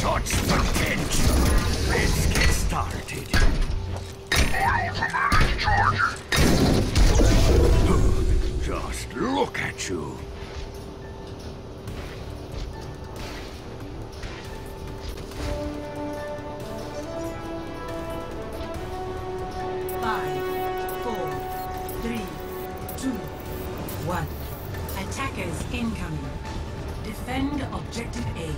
Such potential. Let's get started. Just look at you. Five, four, three, two, one. Attackers incoming. Defend objective A.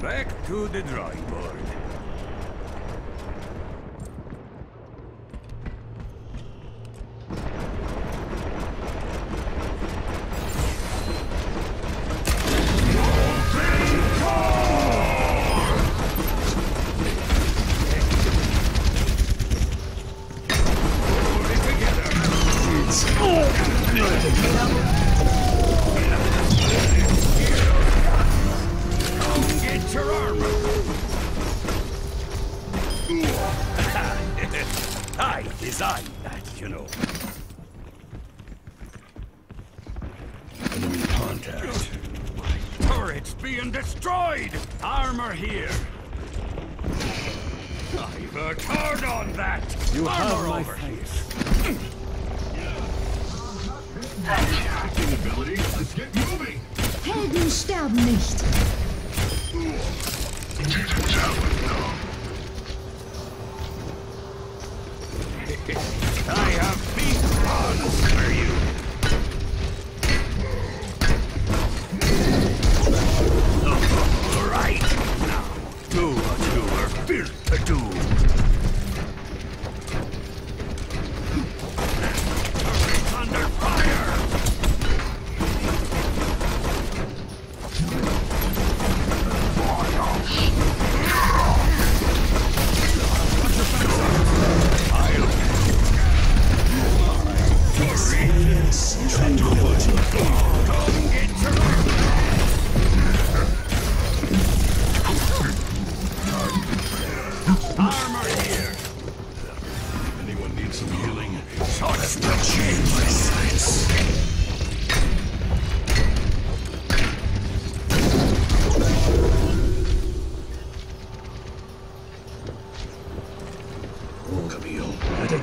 Back to the drawing board. Get your armor. I designed that, you know. Enemy contact. Turrets being destroyed! Armor here! I've hard on that! You Armor have my over here! Helden sterben nicht. I have big plans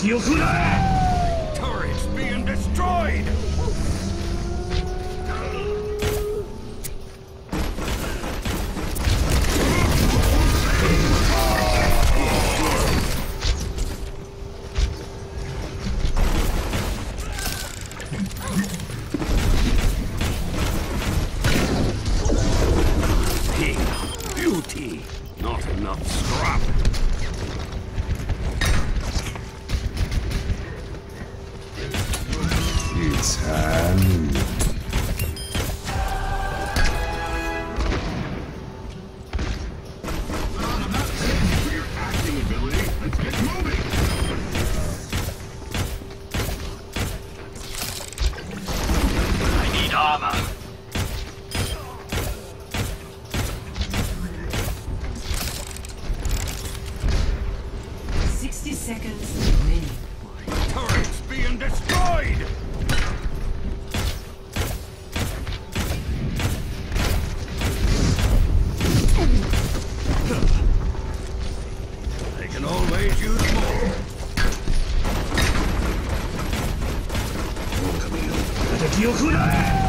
Turrets being destroyed! Beauty, not enough scrap. Need armor. Always use more. Seconds